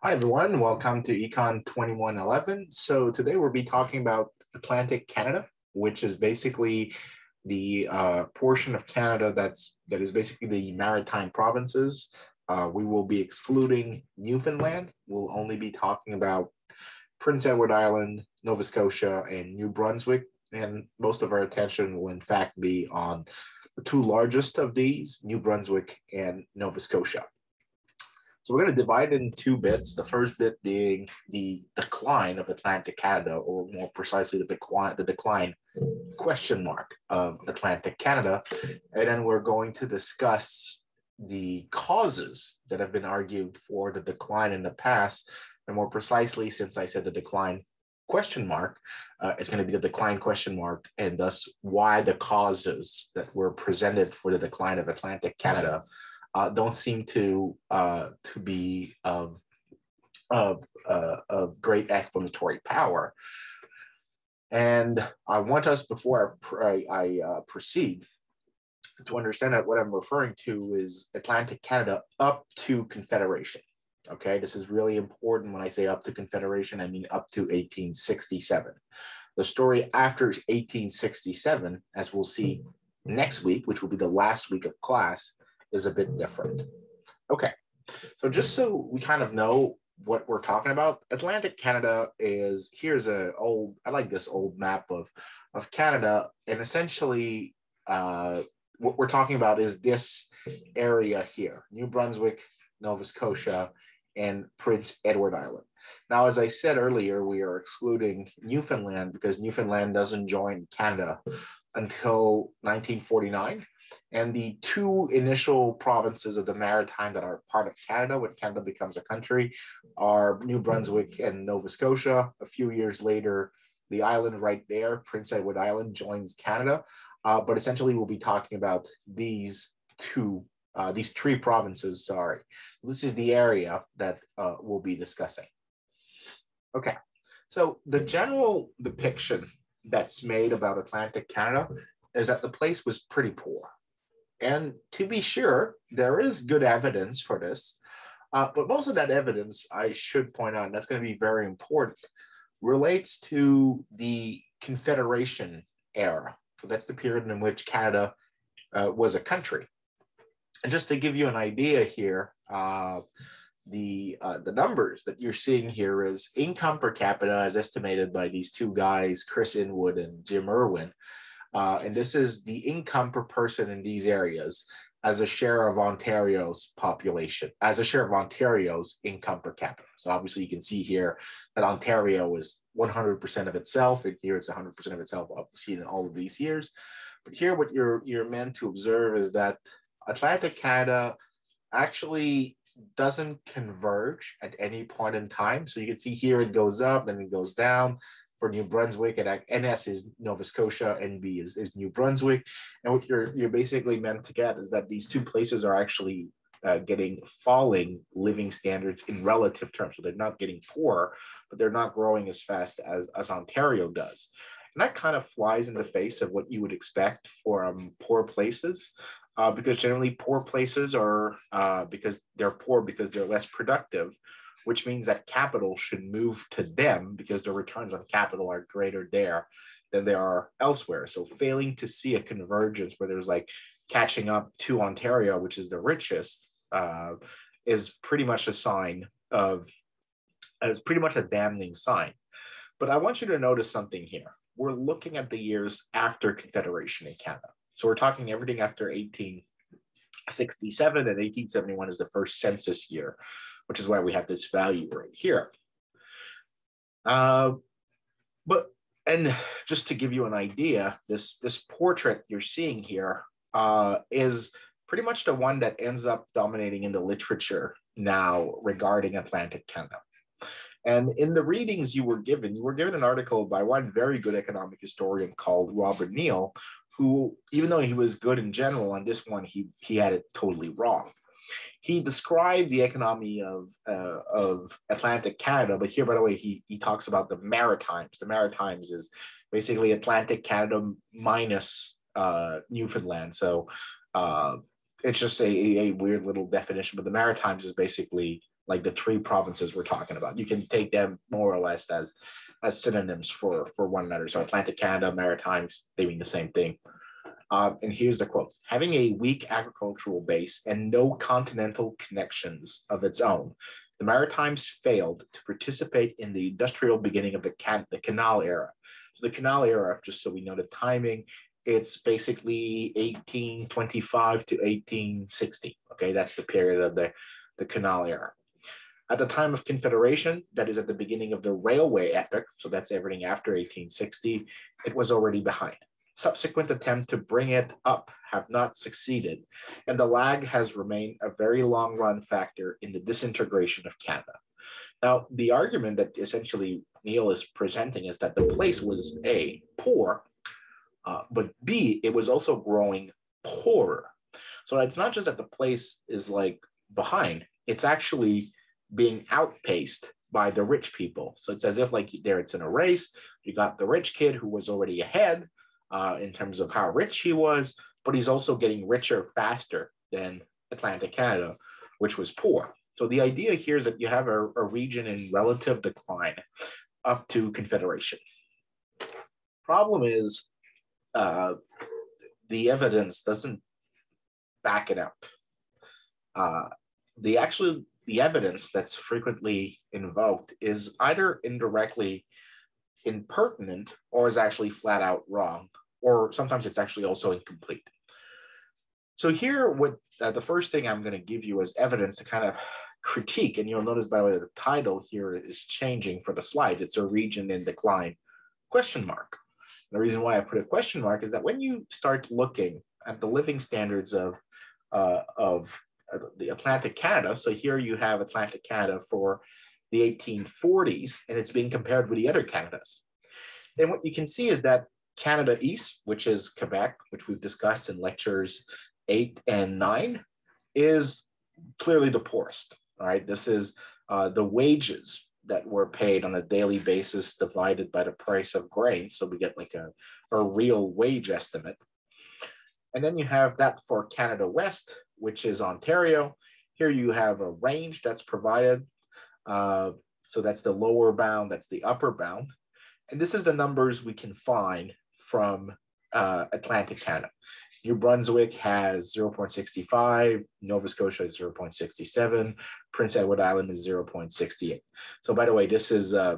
Hi, everyone. Welcome to Econ 2111. So today we'll be talking about Atlantic Canada, which is basically the uh, portion of Canada that's that is basically the maritime provinces. Uh, we will be excluding Newfoundland. We'll only be talking about Prince Edward Island, Nova Scotia, and New Brunswick. And most of our attention will in fact be on the two largest of these, New Brunswick and Nova Scotia. So we're going to divide in two bits. The first bit being the decline of Atlantic Canada, or more precisely, the decline, the decline question mark of Atlantic Canada. And then we're going to discuss the causes that have been argued for the decline in the past. And more precisely, since I said the decline question mark, uh, it's going to be the decline question mark, and thus why the causes that were presented for the decline of Atlantic Canada uh, don't seem to uh, to be of of uh, of great explanatory power. And I want us before I, I uh, proceed to understand that what I'm referring to is Atlantic Canada up to Confederation. Okay, this is really important when I say up to Confederation, I mean up to 1867. The story after 1867, as we'll see next week, which will be the last week of class, is a bit different. Okay, so just so we kind of know what we're talking about, Atlantic Canada is here's a old I like this old map of of Canada, and essentially uh, what we're talking about is this area here: New Brunswick, Nova Scotia, and Prince Edward Island. Now, as I said earlier, we are excluding Newfoundland because Newfoundland doesn't join Canada until 1949. And the two initial provinces of the Maritime that are part of Canada when Canada becomes a country are New Brunswick and Nova Scotia. A few years later, the island right there, Prince Edward Island, joins Canada. Uh, but essentially, we'll be talking about these two, uh, these three provinces. Sorry, this is the area that uh, we'll be discussing. Okay, so the general depiction that's made about Atlantic Canada is that the place was pretty poor. And to be sure, there is good evidence for this. Uh, but most of that evidence, I should point out, and that's going to be very important, relates to the Confederation era. So that's the period in which Canada uh, was a country. And just to give you an idea here, uh, the uh, the numbers that you're seeing here is income per capita as estimated by these two guys, Kris Inwood and Jim Irwin. Uh, and this is the income per person in these areas as a share of Ontario's population, as a share of Ontario's income per capita. So obviously you can see here that Ontario is 100% of itself, and here it's 100% of itself, obviously in all of these years. But here what you're, you're meant to observe is that Atlantic Canada actually doesn't converge at any point in time. So you can see here it goes up, then it goes down, for New Brunswick, and NS is Nova Scotia, NB is, is New Brunswick. And what you're you're basically meant to get is that these two places are actually uh, getting falling living standards in relative terms. So they're not getting poor, but they're not growing as fast as, as Ontario does. And that kind of flies in the face of what you would expect from poor places. Uh, because generally poor places are uh, because they're poor because they're less productive which means that capital should move to them because the returns on capital are greater there than they are elsewhere. So failing to see a convergence where there's like catching up to Ontario, which is the richest, uh, is pretty much a sign of, it's pretty much a damning sign. But I want you to notice something here. We're looking at the years after Confederation in Canada. So we're talking everything after 1867 and 1871 is the first census year which is why we have this value right here. Uh, but, and just to give you an idea, this, this portrait you're seeing here uh, is pretty much the one that ends up dominating in the literature now regarding Atlantic Canada. And in the readings you were given, you were given an article by one very good economic historian called Robert Neal, who, even though he was good in general, on this one, he, he had it totally wrong he described the economy of uh, of Atlantic Canada, but here, by the way, he he talks about the Maritimes. The Maritimes is basically Atlantic Canada minus uh, Newfoundland. So uh, it's just a, a weird little definition, but the Maritimes is basically like the three provinces we're talking about. You can take them more or less as as synonyms for for one another. So Atlantic Canada, Maritimes, they mean the same thing. Um, and here's the quote: "Having a weak agricultural base and no continental connections of its own, the Maritimes failed to participate in the industrial beginning of the, can- the Canal era." So the Canal era, just so we know the timing, it's basically 1825 to 1860. Okay, that's the period of the, the Canal era. At the time of Confederation, that is at the beginning of the railway epoch, so that's everything after 1860, it was already behind. Subsequent attempt to bring it up have not succeeded, and the lag has remained a very long run factor in the disintegration of Canada. Now, the argument that essentially Neil is presenting is that the place was A, poor, uh, but B, it was also growing poorer. So it's not just that the place is like behind, it's actually being outpaced by the rich people. So it's as if like there it's in a race. You got the rich kid who was already ahead uh, in terms of how rich he was, but he's also getting richer faster than Atlantic Canada, which was poor. So the idea here is that you have a, a region in relative decline up to Confederation. Problem is uh, the evidence doesn't back it up. Uh, the actually the evidence that's frequently invoked is either indirectly impertinent or is actually flat out wrong, or sometimes it's actually also incomplete. So here, what uh, the first thing I'm going to give you as evidence to kind of critique, and you'll notice by the way the title here is changing for the slides. It's a region in decline question mark. The reason why I put a question mark is that when you start looking at the living standards of, uh, of the Atlantic Canada, so here you have Atlantic Canada for the 1840s, and it's being compared with the other Canadas. And what you can see is that Canada East, which is Quebec, which we've discussed in lectures eight and nine, is clearly the poorest. All right, this is uh, the wages that were paid on a daily basis divided by the price of grain. So we get like a, a real wage estimate. And then you have that for Canada West, which is Ontario. Here you have a range that's provided. Uh, so that's the lower bound, that's the upper bound. And this is the numbers we can find from uh, Atlantic Canada. New Brunswick has 0.65, Nova Scotia is 0.67, Prince Edward Island is 0.68. So by the way, this is uh,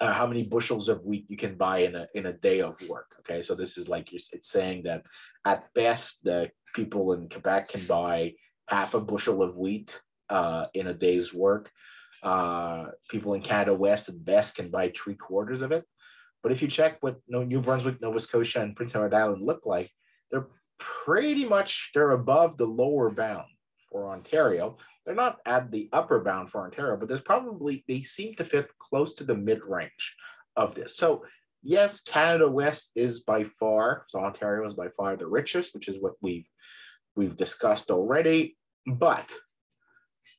uh, how many bushels of wheat you can buy in a, in a day of work. Okay, so this is like it's saying that at best, the people in Quebec can buy half a bushel of wheat uh, in a day's work. Uh, people in Canada West and best can buy three quarters of it. But if you check what New Brunswick, Nova Scotia, and Prince Edward Island look like, they're pretty much they're above the lower bound for Ontario. They're not at the upper bound for Ontario, but there's probably they seem to fit close to the mid range of this. So yes, Canada West is by far so Ontario is by far the richest, which is what we've we've discussed already. But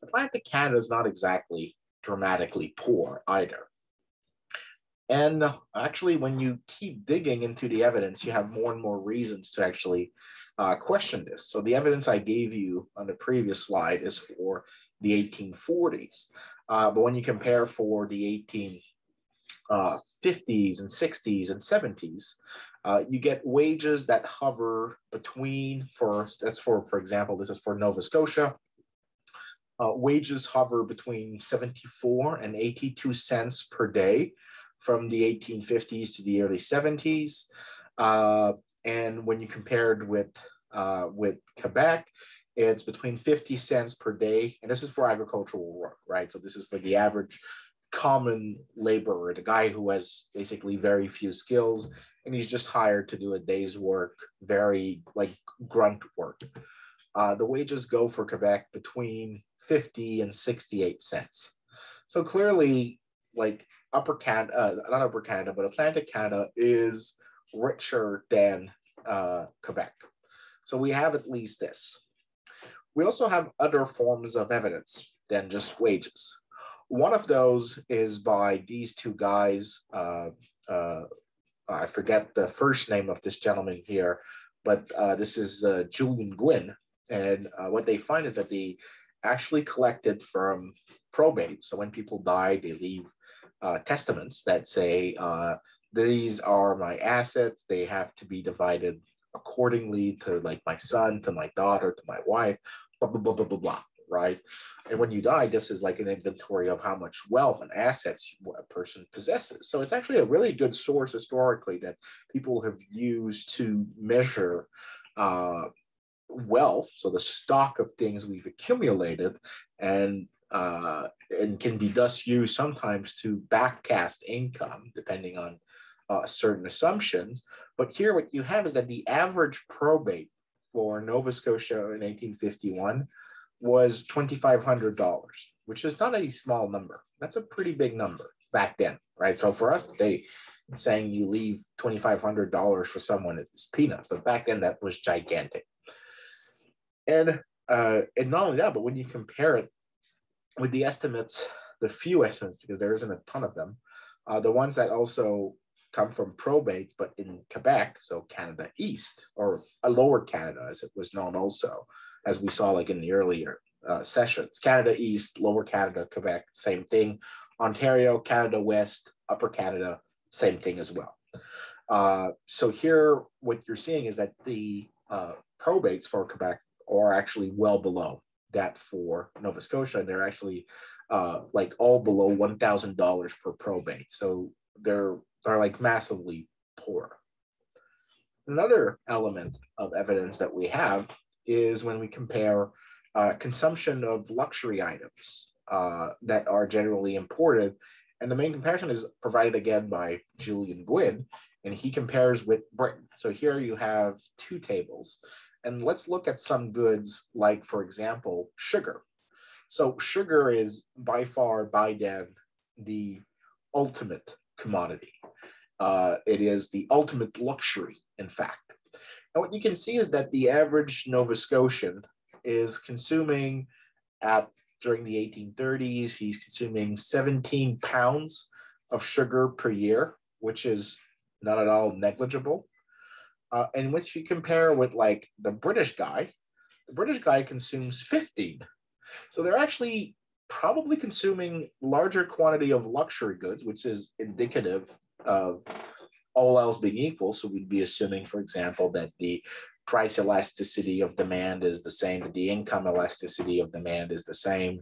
Atlantic Canada is not exactly dramatically poor either. And actually, when you keep digging into the evidence, you have more and more reasons to actually uh, question this. So the evidence I gave you on the previous slide is for the 1840s. Uh, but when you compare for the 1850s uh, and 60s and 70s, uh, you get wages that hover between, for that's for, for example, this is for Nova Scotia, uh, wages hover between 74 and 82 cents per day from the 1850s to the early 70s. Uh, and when you compared with, uh, with Quebec, it's between 50 cents per day. And this is for agricultural work, right? So this is for the average common laborer, the guy who has basically very few skills and he's just hired to do a day's work, very like grunt work. Uh, the wages go for Quebec between 50 and 68 cents. So clearly, like upper Canada, uh, not upper Canada, but Atlantic Canada is richer than uh, Quebec. So we have at least this. We also have other forms of evidence than just wages. One of those is by these two guys. Uh, uh, I forget the first name of this gentleman here, but uh, this is uh, Julian Gwyn. And uh, what they find is that they actually collected from probate. So when people die, they leave uh, testaments that say, these are my assets. They have to be divided accordingly to like my son, to my daughter, to my wife, blah, blah, blah, blah, blah, blah, right? And when you die, this is like an inventory of how much wealth and assets a person possesses. So it's actually a really good source historically that people have used to measure uh, wealth, so the stock of things we've accumulated, and uh, and can be thus used sometimes to backcast income depending on uh, certain assumptions. But here, what you have is that the average probate for Nova Scotia in 1851 was $2,500, which is not a small number. That's a pretty big number back then, right? So for us today, saying you leave $2,500 for someone is peanuts, but back then that was gigantic. And uh, and not only that, but when you compare it with the estimates, the few estimates, because there isn't a ton of them, uh, the ones that also come from probates, but in Quebec, so Canada East, or a lower Canada, as it was known also, as we saw like in the earlier uh, sessions. Canada East, Lower Canada, Quebec, same thing. Ontario, Canada West, Upper Canada, same thing as well. Uh, so here, what you're seeing is that the uh, probates for Quebec are actually well below that for Nova Scotia. And they're actually uh, like all below $1,000 per probate. So they're, they're like massively poor. Another element of evidence that we have is when we compare uh, consumption of luxury items uh, that are generally imported. And the main comparison is provided again by Julian Gwyn, and he compares with Britain. So here you have two tables. And let's look at some goods like, for example, sugar. So sugar is by far, by then, the ultimate commodity. Uh, it is the ultimate luxury, in fact. And what you can see is that the average Nova Scotian is consuming at during the 1830s, he's consuming 17 pounds of sugar per year, which is not at all negligible uh, and which you compare with like the British guy, the British guy consumes 15. So they're actually probably consuming larger quantity of luxury goods, which is indicative of all else being equal. So we'd be assuming, for example, that the price elasticity of demand is the same, the income elasticity of demand is the same,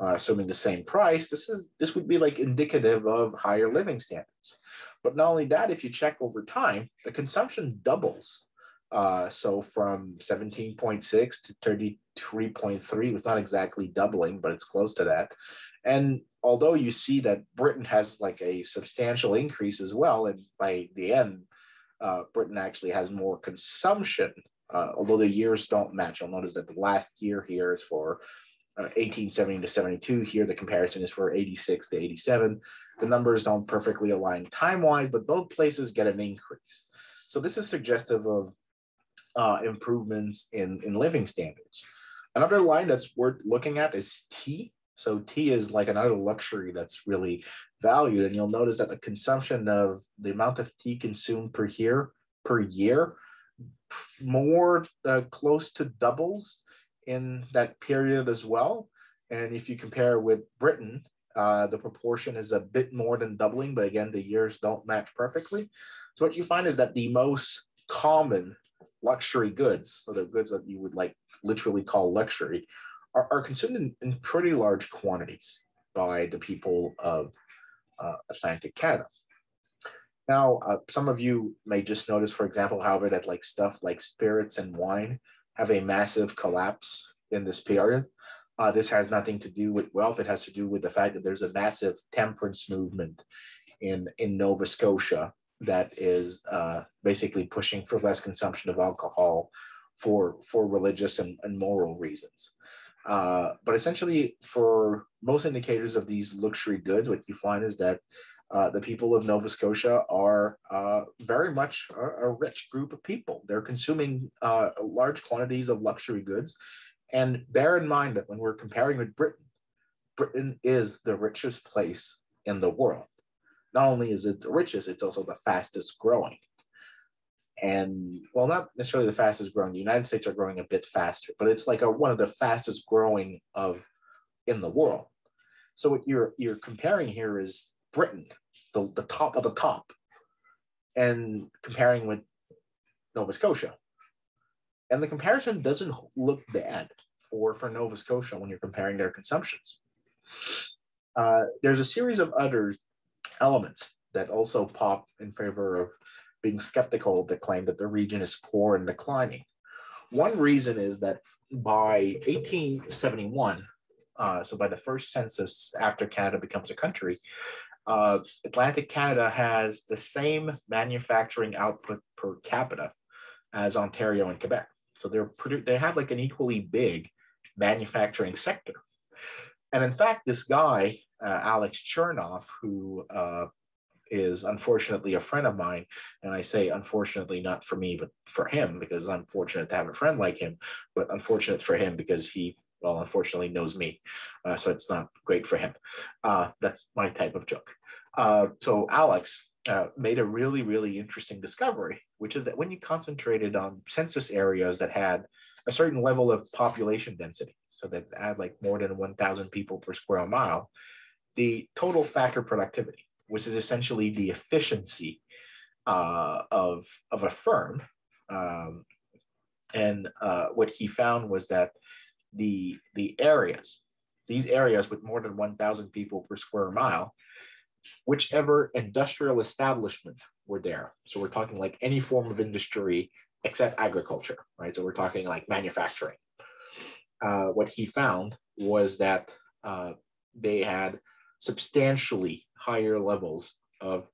uh, assuming the same price. This is this would be like indicative of higher living standards. But not only that, if you check over time, the consumption doubles. Uh, so from 17.6 to 33.3, it's not exactly doubling, but it's close to that. And although you see that Britain has like a substantial increase as well, and by the end, uh, Britain actually has more consumption, uh, although the years don't match. You'll notice that the last year here is for 1870 uh, to 72. Here, the comparison is for 86 to 87. The numbers don't perfectly align time wise, but both places get an increase. So, this is suggestive of uh, improvements in, in living standards. Another line that's worth looking at is tea. So, tea is like another luxury that's really valued. And you'll notice that the consumption of the amount of tea consumed per year per year more uh, close to doubles in that period as well. And if you compare with Britain, uh, the proportion is a bit more than doubling, but again, the years don't match perfectly. So what you find is that the most common luxury goods, so the goods that you would like literally call luxury, are, are consumed in, in pretty large quantities by the people of uh, Atlantic Canada. Now, uh, some of you may just notice, for example, however, that like stuff like spirits and wine have a massive collapse in this period. Uh, this has nothing to do with wealth. It has to do with the fact that there's a massive temperance movement in, in Nova Scotia that is uh, basically pushing for less consumption of alcohol for, for religious and, and moral reasons. Uh, but essentially, for most indicators of these luxury goods, what you find is that uh, the people of Nova Scotia are uh, very much a, a, rich group of people. They're consuming uh, large quantities of luxury goods. And bear in mind that when we're comparing with Britain, Britain is the richest place in the world. Not only is it the richest, it's also the fastest growing. And well, not necessarily the fastest growing. The United States are growing a bit faster, but it's like a, one of the fastest growing of in the world. So what you're you're comparing here is Britain, the, the top of the top, and comparing with Nova Scotia. And the comparison doesn't look bad for, for Nova Scotia when you're comparing their consumptions. Uh, there's a series of other elements that also pop in favor of being skeptical of the claim that the region is poor and declining. One reason is that by 1871, uh, so by the first census after Canada becomes a country, uh, Atlantic Canada has the same manufacturing output per capita as Ontario and Quebec. So they're they have like an equally big manufacturing sector. And in fact, this guy, uh, Alex Chernoff, who uh, is unfortunately a friend of mine, and I say unfortunately not for me, but for him, because I'm fortunate to have a friend like him, but unfortunate for him because he well, unfortunately knows me. Uh, so it's not great for him. Uh, that's my type of joke. Uh, so Alex uh, made a really, really interesting discovery, which is that when you concentrated on census areas that had a certain level of population density, so that had like more than 1,000 people per square mile, the total factor productivity, which is essentially the efficiency uh, of, of a firm. Um, and uh, what he found was that the the areas, these areas with more than 1,000 people per square mile, whichever industrial establishment were there. So we're talking like any form of industry except agriculture, right? So we're talking like manufacturing. Uh, what he found was that uh, they had substantially higher levels of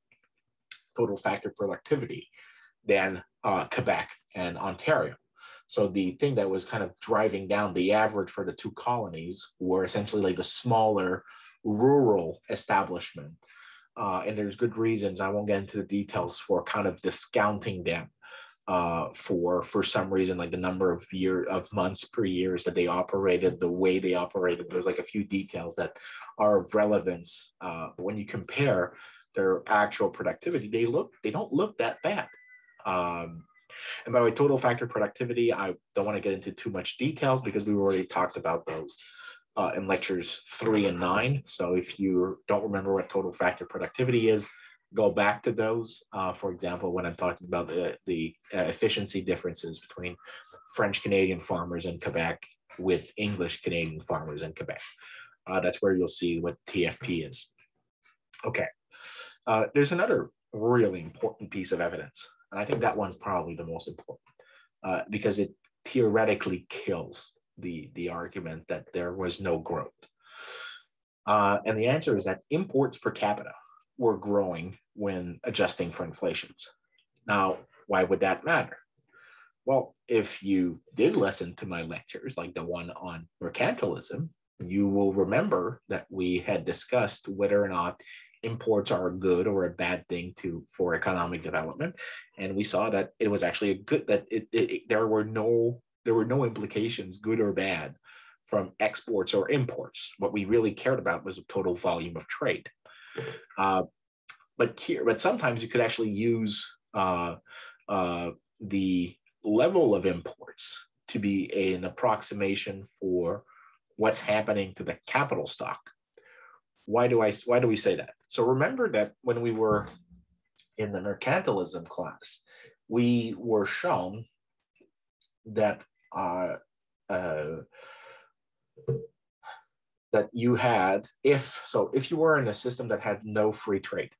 total factor productivity than uh, Quebec and Ontario. So the thing that was kind of driving down the average for the two colonies were essentially like the smaller rural establishment. Uh, and there's good reasons. I won't get into the details for kind of discounting them uh, for for some reason, like the number of year of months per years that they operated, the way they operated. There's like a few details that are of relevance. Uh, when you compare their actual productivity, they look they don't look that bad. Um, and by the way, total factor productivity, I don't want to get into too much details because we already talked about those uh, in lectures three and nine. So if you don't remember what total factor productivity is, go back to those. Uh, for example, when I'm talking about the, the uh, efficiency differences between French Canadian farmers in Quebec with English Canadian farmers in Quebec. Uh, that's where you'll see what TFP is. Okay. Uh, there's another really important piece of evidence and I think that one's probably the most important uh, because it theoretically kills the, the argument that there was no growth. Uh, and the answer is that imports per capita were growing when adjusting for inflations. Now, why would that matter? Well, if you did listen to my lectures, like the one on mercantilism, you will remember that we had discussed whether or not imports are a good or a bad thing to for economic development and we saw that it was actually a good that it, it, there were no there were no implications good or bad from exports or imports what we really cared about was the total volume of trade uh, but here but sometimes you could actually use uh, uh, the level of imports to be an approximation for what's happening to the capital stock why do I why do we say that? So remember that when we were in the mercantilism class, we were shown that uh, uh, that you had if so if you were in a system that had no free trade,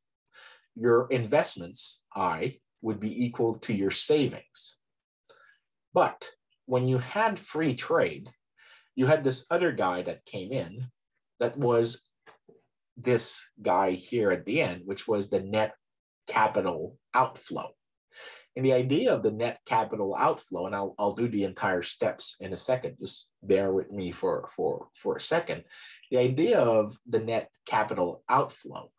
your investments I would be equal to your savings. But when you had free trade, you had this other guy that came in that was this guy here at the end, which was the net capital outflow. And the idea of the net capital outflow, and I'll, I'll do the entire steps in a second, just bear with me for, for, for a second. The idea of the net capital outflow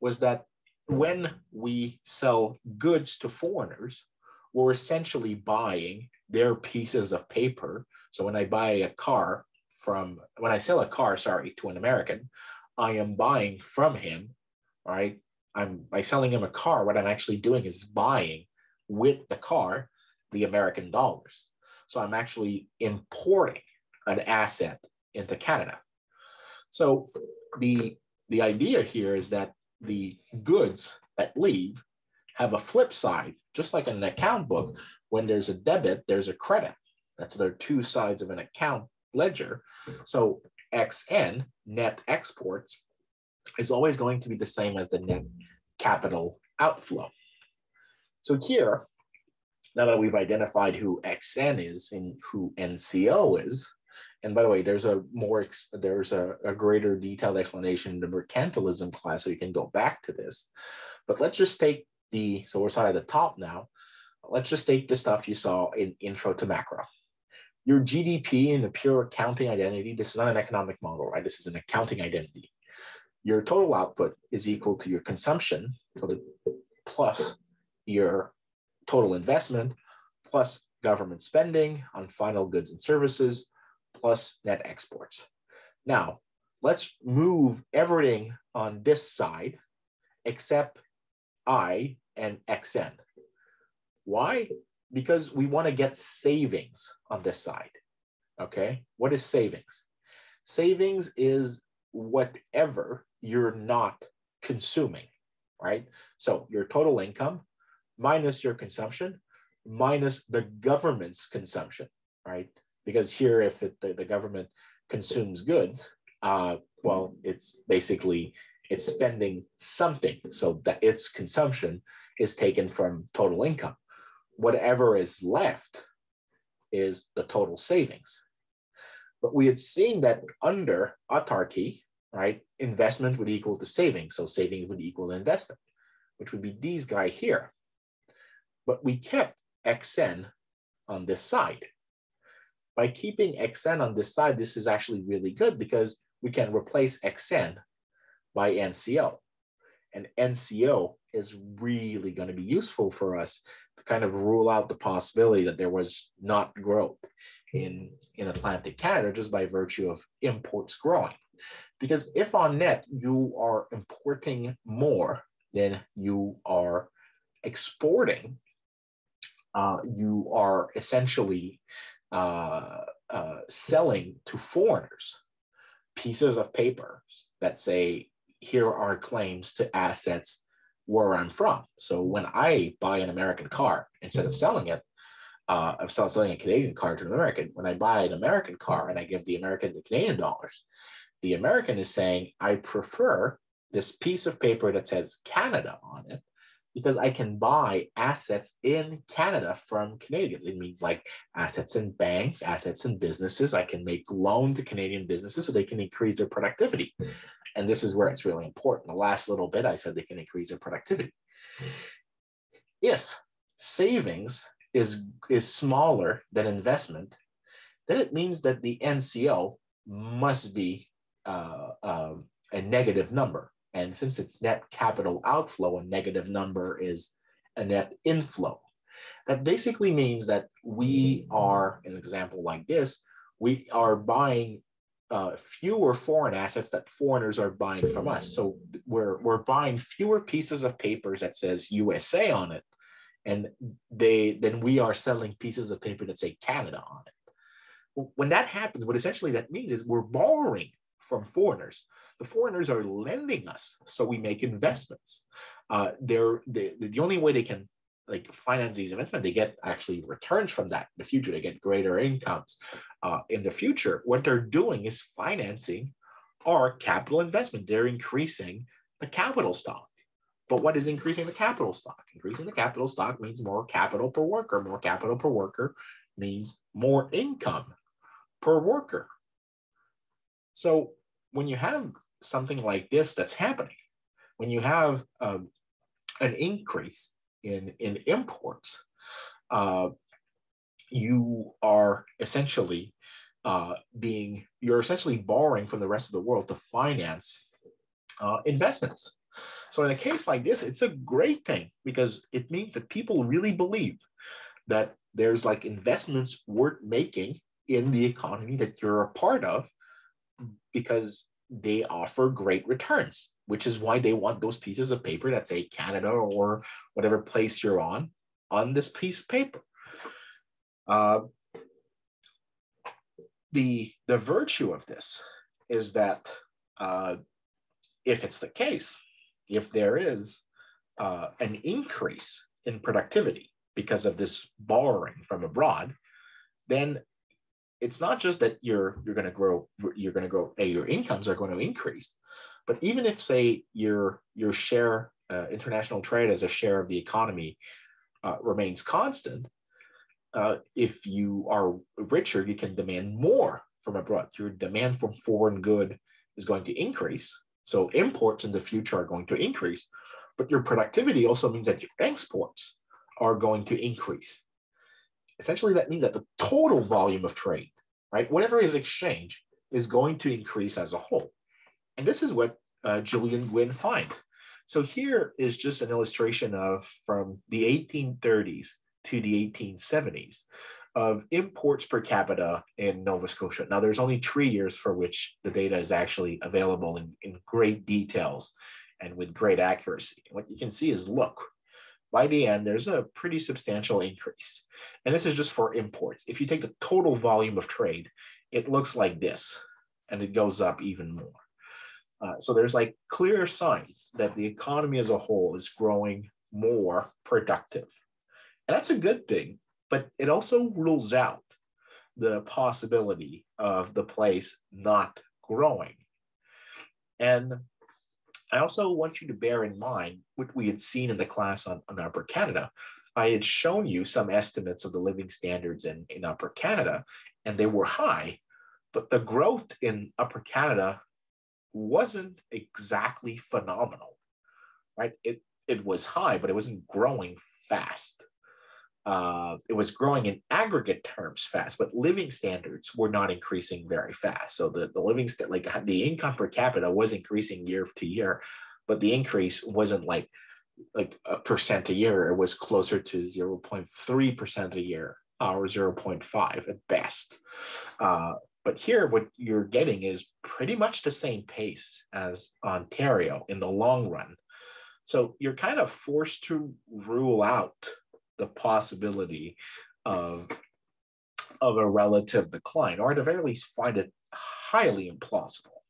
was that when we sell goods to foreigners, we're essentially buying their pieces of paper. So when I buy a car from, when I sell a car, sorry, to an American, I am buying from him, right? I'm by selling him a car, what I'm actually doing is buying with the car the American dollars. So I'm actually importing an asset into Canada. So the, the idea here is that the goods that leave have a flip side, just like an account book. When there's a debit, there's a credit. That's the two sides of an account ledger. So XN, net exports, is always going to be the same as the net capital outflow. So here, now that we've identified who XN is and who NCO is, and by the way, there's a more there's a, a greater detailed explanation in the mercantilism class, so you can go back to this. But let's just take the so we're starting at the top now. Let's just take the stuff you saw in intro to macro. Your GDP in the pure accounting identity. This is not an economic model, right? This is an accounting identity. Your total output is equal to your consumption, so the plus your total investment plus government spending on final goods and services plus net exports. Now, let's move everything on this side except I and XN. Why? Because we want to get savings on this side. Okay, what is savings? Savings is whatever you're not consuming, right? So your total income minus your consumption minus the government's consumption, right? Because here, if it, the, the government consumes goods, uh, well, it's basically it's spending something, so that its consumption is taken from total income. Whatever is left is the total savings. But we had seen that under autarky, right, investment would equal to savings, so savings would equal investment, which would be these guy here but we kept xn on this side. By keeping xn on this side, this is actually really good because we can replace xn by NCO. And NCO is really going to be useful for us to kind of rule out the possibility that there was not growth in, in Atlantic Canada just by virtue of imports growing. Because if on net you are importing more than you are exporting, uh, you are essentially uh, uh, selling to foreigners pieces of paper that say, here are claims to assets where I'm from. So when I buy an American car, instead of selling it, uh, I'm selling a Canadian car to an American. When I buy an American car and I give the American the Canadian dollars, the American is saying, I prefer this piece of paper that says Canada on it because I can buy assets in Canada from Canadians. It means like assets in banks, assets in businesses. I can make loan to Canadian businesses so they can increase their productivity. And this is where it's really important. The last little bit, I said they can increase their productivity. If savings is, is smaller than investment, then it means that the NCO must be uh, uh, a negative number. And since it's net capital outflow, a negative number is a net inflow. That basically means that we are, an example like this, we are buying uh, fewer foreign assets that foreigners are buying from us. So we're, we're buying fewer pieces of papers that says USA on it. And they then we are selling pieces of paper that say Canada on it. When that happens, what essentially that means is we're borrowing from foreigners. The foreigners are lending us, so we make investments. Uh, they're the, the only way they can like finance these investments, they get actually returns from that in the future. They get greater incomes uh, in the future. What they're doing is financing our capital investment. They're increasing the capital stock. But what is increasing the capital stock? Increasing the capital stock means more capital per worker. More capital per worker means more income per worker. So when you have something like this that's happening, when you have um, an increase in, in imports, uh, you are essentially uh, being, you're essentially borrowing from the rest of the world to finance uh, investments. So in a case like this, it's a great thing because it means that people really believe that there's like investments worth making in the economy that you're a part of because they offer great returns, which is why they want those pieces of paper that say Canada or whatever place you're on on this piece of paper. Uh, the, the virtue of this is that uh, if it's the case, if there is uh, an increase in productivity because of this borrowing from abroad, then it's not just that you're you're going to grow you're going to grow your incomes are going to increase but even if say your your share uh, international trade as a share of the economy uh, remains constant uh, if you are richer you can demand more from abroad. Your demand for foreign good is going to increase. So imports in the future are going to increase but your productivity also means that your exports are going to increase. Essentially that means that the total volume of trade, right, whatever is exchanged, is going to increase as a whole. And this is what uh, Julian Gwyn finds. So here is just an illustration of from the 1830s to the 1870s of imports per capita in Nova Scotia. Now, there's only three years for which the data is actually available in, in great details and with great accuracy. What you can see is, look, by the end, there's a pretty substantial increase. And this is just for imports. If you take the total volume of trade, it looks like this, and it goes up even more. Uh, so there's like clear signs that the economy as a whole is growing more productive. And that's a good thing, but it also rules out the possibility of the place not growing. And I also want you to bear in mind what we had seen in the class on, on Upper Canada. I had shown you some estimates of the living standards in, in Upper Canada, and they were high, but the growth in Upper Canada wasn't exactly phenomenal, right? It, it was high, but it wasn't growing fast. Uh, it was growing in aggregate terms fast, but living standards were not increasing very fast. So the, the living st- like the income per capita was increasing year to year, but the increase wasn't like like a percent a year. It was closer to 0.3 percent a year or 0.5 at best. Uh, but here, what you're getting is pretty much the same pace as Ontario in the long run. So you're kind of forced to rule out the possibility of of a relative decline, or at the very least find it highly implausible.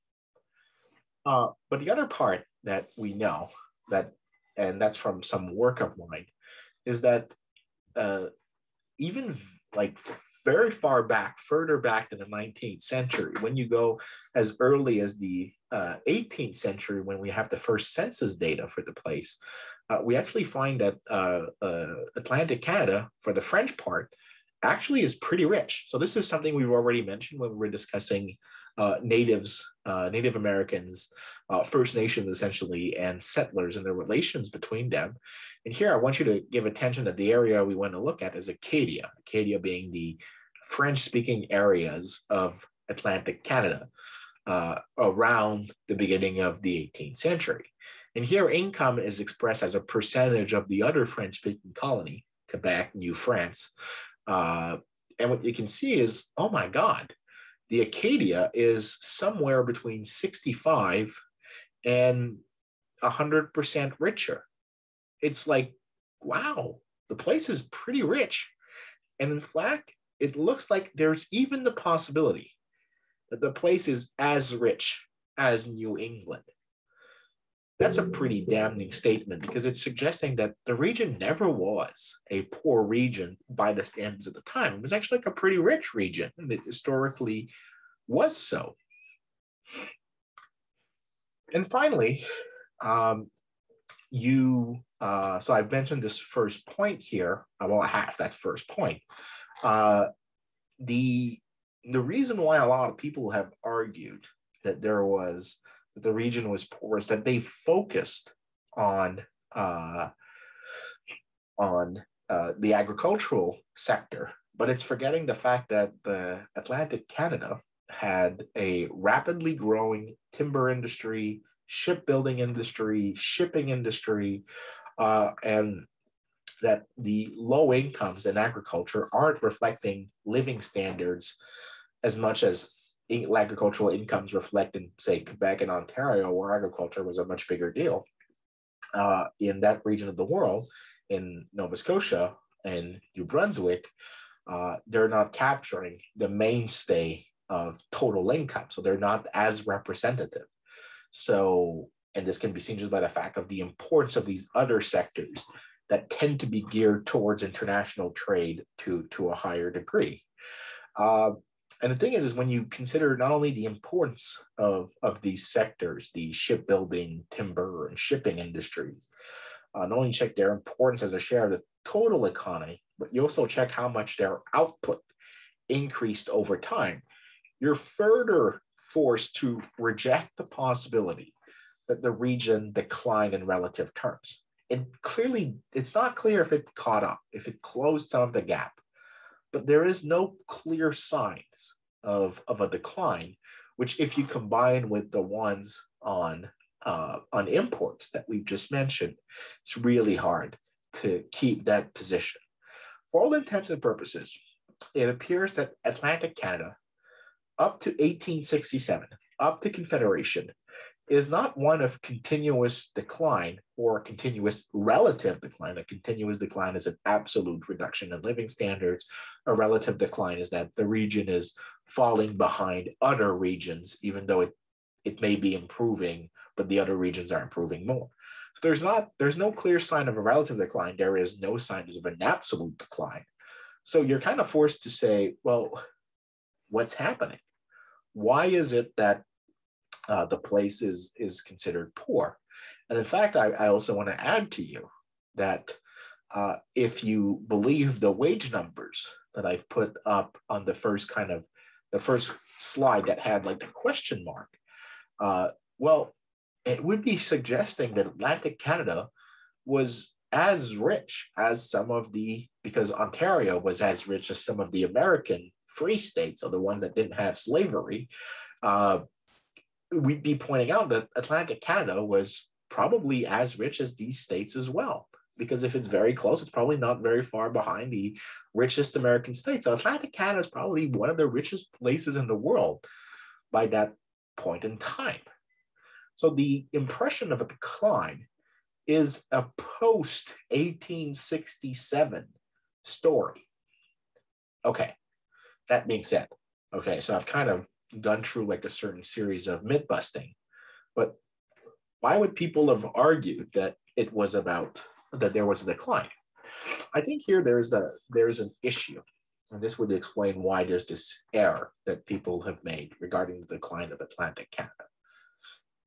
Uh, but the other part that we know that, and that's from some work of mine, is that uh, even like very far back, further back than the 19th century, when you go as early as the uh, 18th century, when we have the first census data for the place, uh, we actually find that uh, uh, Atlantic Canada, for the French part, actually is pretty rich. So this is something we've already mentioned when we were discussing uh, natives, uh, Native Americans, uh, First Nations essentially, and settlers and the relations between them. And here I want you to give attention that the area we want to look at is Acadia, Acadia being the French-speaking areas of Atlantic Canada around the beginning of the 18th century. And here income is expressed as a percentage of the other French speaking colony, Quebec, New France. Uh, and what you can see is, oh my God, the Acadia is somewhere between 65 and 100% richer. It's like, wow, the place is pretty rich. And in fact, it looks like there's even the possibility that the place is as rich as New England that's a pretty damning statement because it's suggesting that the region never was a poor region by the standards of the time. It was actually like a pretty rich region, and it historically was so. And finally, um, you, uh, so I've mentioned this first point here, uh, well, half that first point. Uh, the, the reason why a lot of people have argued that there was the region was poor is that they focused on uh, on uh, the agricultural sector, but it's forgetting the fact that the Atlantic Canada had a rapidly growing timber industry, shipbuilding industry, shipping industry, uh, and that the low incomes in agriculture aren't reflecting living standards as much as agricultural incomes reflect in, say, Quebec and Ontario, where agriculture was a much bigger deal. Uh, in that region of the world, in Nova Scotia, and New Brunswick, uh, they're not capturing the mainstay of total income. So they're not as representative. So, and this can be seen just by the fact of the importance of these other sectors that tend to be geared towards international trade to, to a higher degree. Uh, and the thing is, is when you consider not only the importance of, of these sectors, the shipbuilding, timber, and shipping industries, uh, not only check their importance as a share of the total economy, but you also check how much their output increased over time. You're further forced to reject the possibility that the region declined in relative terms. And clearly, it's not clear if it caught up, if it closed some of the gap, but there is no clear signs of, of a decline, which if you combine with the ones on uh, on imports that we've just mentioned, it's really hard to keep that position. For all intents and purposes, it appears that Atlantic Canada, up to 1867, up to Confederation, is not one of continuous decline or continuous relative decline. A continuous decline is an absolute reduction in living standards. A relative decline is that the region is falling behind other regions, even though it, it may be improving, but the other regions are improving more. So there's not there's no clear sign of a relative decline. There is no signs of an absolute decline. So you're kind of forced to say, well, what's happening? Why is it that uh, the place is is considered poor. And in fact, I, I also want to add to you that uh, if you believe the wage numbers that I've put up on the first kind of the first slide that had like the question mark, uh, well, it would be suggesting that Atlantic Canada was as rich as some of the because Ontario was as rich as some of the American free states, or the ones that didn't have slavery. Uh, we'd be pointing out that Atlantic Canada was probably as rich as these states as well. Because if it's very close, it's probably not very far behind the richest American states. So Atlantic Canada is probably one of the richest places in the world by that point in time. So the impression of a decline is a post 1867 story. Okay, that being said, okay, so I've kind of gone through like a certain series of myth busting. But why would people have argued that it was about that there was a decline? I think here there's the there's an issue, and this would explain why there's this error that people have made regarding the decline of Atlantic Canada.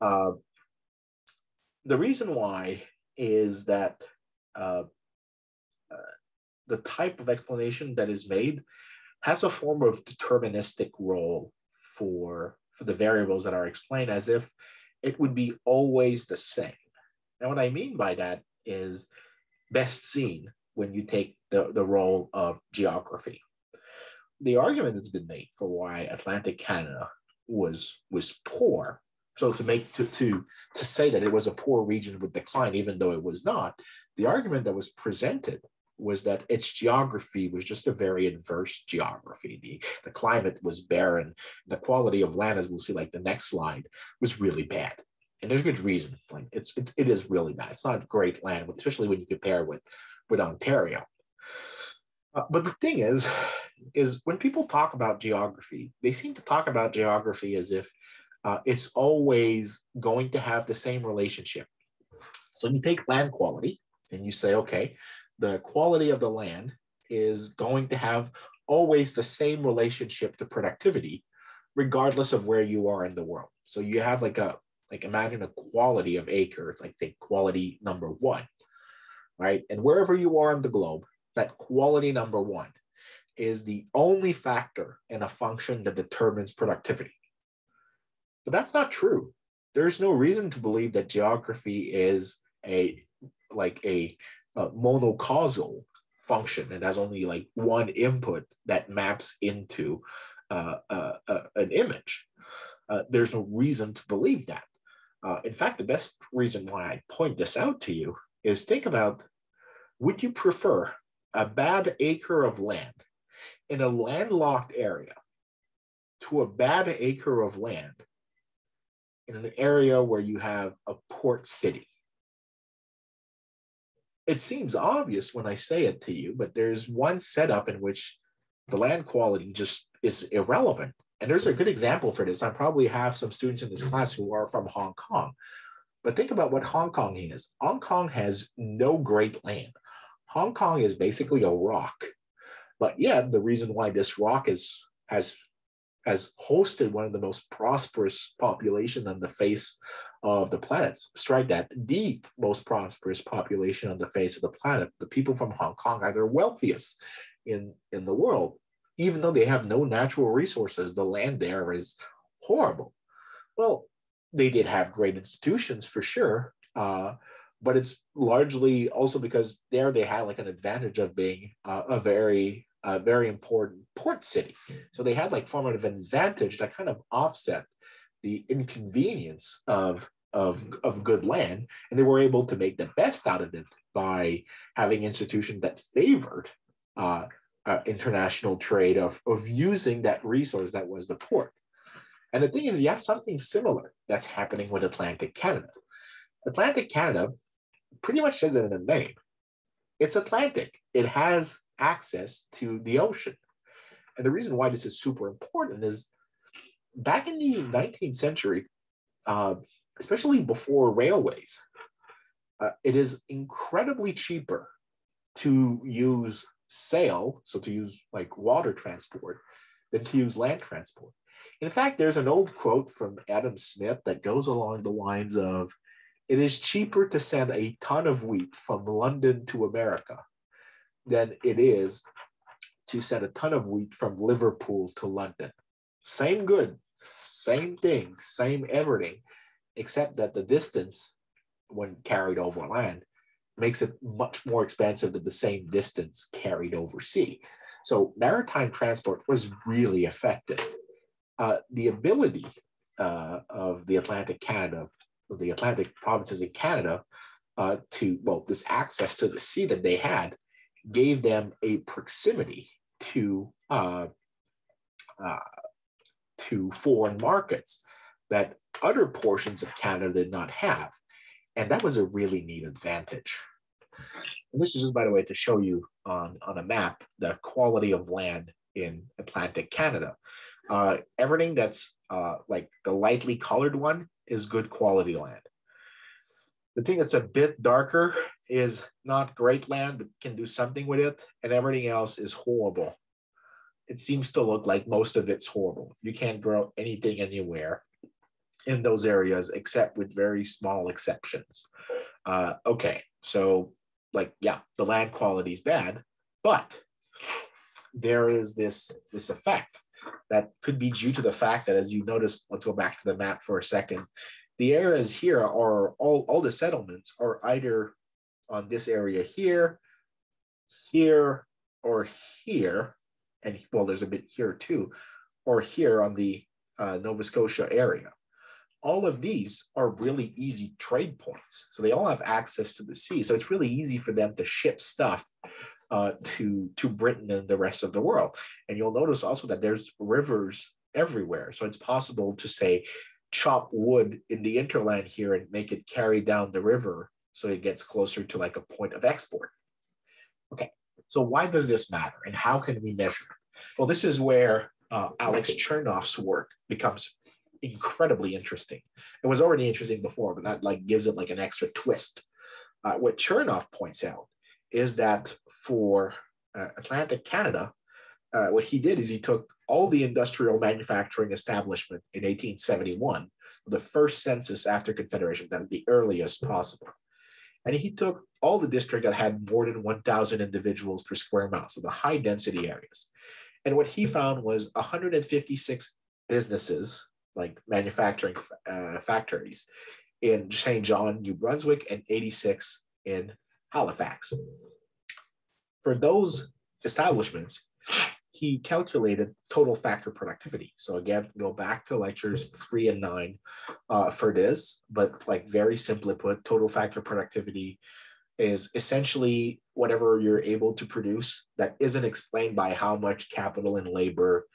Uh, the reason why is that uh, uh, the type of explanation that is made has a form of deterministic role for, for the variables that are explained as if it would be always the same. And what I mean by that is best seen when you take the, the role of geography. The argument that's been made for why Atlantic Canada was was poor. So to make to to to say that it was a poor region with decline, even though it was not, the argument that was presented was that its geography was just a very adverse geography. The, the climate was barren. The quality of land, as we'll see like the next slide, was really bad. And there's good reason. Like it's it, it is really bad. It's not great land, especially when you compare with with Ontario. Uh, but the thing is, is when people talk about geography, they seem to talk about geography as if uh, it's always going to have the same relationship. So you take land quality and you say, okay, the quality of the land is going to have always the same relationship to productivity, regardless of where you are in the world. So you have like a, like imagine a quality of acre, like say quality number one, right? And wherever you are in the globe, that quality number one is the only factor in a function that determines productivity. But that's not true. There's no reason to believe that geography is a like a uh, monocausal function and has only like one input that maps into uh, uh, uh, an image. Uh, there's no reason to believe that. Uh, in fact, the best reason why I point this out to you is think about would you prefer a bad acre of land in a landlocked area to a bad acre of land in an area where you have a port city? It seems obvious when I say it to you, but there's one setup in which the land quality just is irrelevant. And there's a good example for this. I probably have some students in this mm-hmm. class who are from Hong Kong. But think about what Hong Kong is. Hong Kong has no great land. Hong Kong is basically a rock. But yet, the reason why this rock is has has hosted one of the most prosperous population on the face of the planet. Strike that the most prosperous population on the face of the planet. The people from Hong Kong are the wealthiest in, in the world. Even though they have no natural resources, the land there is horrible. Well, they did have great institutions for sure, uh, but it's largely also because there they had like an advantage of being uh, a very very important port city. So they had like formative advantage that kind of offset the inconvenience of, of, of good land. And they were able to make the best out of it by having institutions that favored uh, uh, international trade of, of using that resource that was the port. And the thing is, you have something similar that's happening with Atlantic Canada. Atlantic Canada pretty much says it in the name. It's Atlantic. It has access to the ocean. And the reason why this is super important is back in the 19th century, uh, especially before railways, uh, it is incredibly cheaper to use sail, so to use like water transport, than to use land transport. In fact, there's an old quote from Adam Smith that goes along the lines of, it is cheaper to send a ton of wheat from London to America than it is to send a ton of wheat from Liverpool to London. Same good, same thing, same everything, except that the distance, when carried over land, makes it much more expensive than the same distance carried over sea. So maritime transport was really effective. Uh, the ability uh, of the Atlantic Canada, the Atlantic provinces in Canada, uh, to well, this access to the sea that they had gave them a proximity to uh, uh, to foreign markets that other portions of Canada did not have. And that was a really neat advantage. And this is just, by the way, to show you on, on a map the quality of land in Atlantic Canada. Uh, everything that's uh, like the lightly colored one is good quality land. The thing that's a bit darker is not great land, but can do something with it, and everything else is horrible. It seems to look like most of it's horrible. You can't grow anything anywhere in those areas except with very small exceptions. Uh, okay, so like yeah, the land quality is bad, but there is this this effect that could be due to the fact that as you notice, let's go back to the map for a second the areas here are all, all the settlements are either on this area here, here, or here, and well, there's a bit here too, or here on the uh, Nova Scotia area. All of these are really easy trade points. So they all have access to the sea. So it's really easy for them to ship stuff uh, to, to Britain and the rest of the world. And you'll notice also that there's rivers everywhere. So it's possible to say, chop wood in the interland here and make it carry down the river so it gets closer to like a point of export. Okay, so why does this matter and how can we measure? Well, this is where uh, Alex Chernoff's work becomes incredibly interesting. It was already interesting before, but that like gives it like an extra twist. Uh, what Chernoff points out is that for uh, Atlantic Canada, uh, what he did is he took all the industrial manufacturing establishment in 1871, the first census after Confederation, that the earliest possible. And he took all the district that had more than 1,000 individuals per square mile, so the high density areas. And what he found was 156 businesses, like manufacturing uh, factories, in St. John, New Brunswick, and 86 in Halifax. For those establishments, he calculated total factor productivity. So again, go back to lectures three and nine uh, for this, but like very simply put, total factor productivity is essentially whatever you're able to produce that isn't explained by how much capital and labor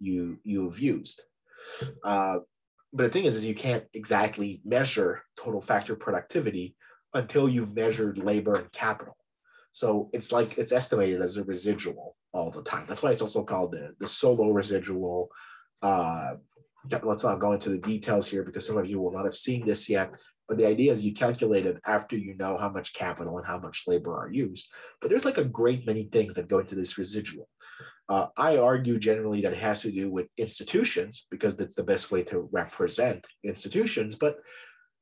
you you've used. Uh, but the thing is, is you can't exactly measure total factor productivity until you've measured labor and capital. So it's like it's estimated as a residual all the time. That's why it's also called the, the Solow residual. Uh, let's not go into the details here because some of you will not have seen this yet. But the idea is you calculate it after you know how much capital and how much labor are used. But there's like a great many things that go into this residual. Uh, I argue generally that it has to do with institutions because that's the best way to represent institutions. But